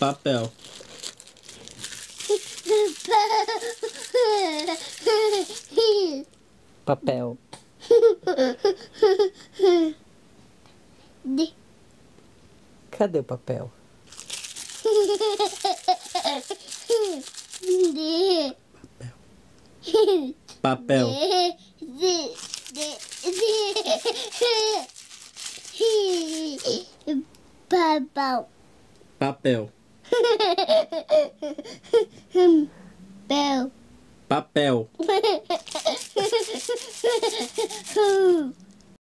Papel. Papel. De. Cadê o papel? De. Papel. De. De. De. Papel. Papel. Papel. Papel. Papel.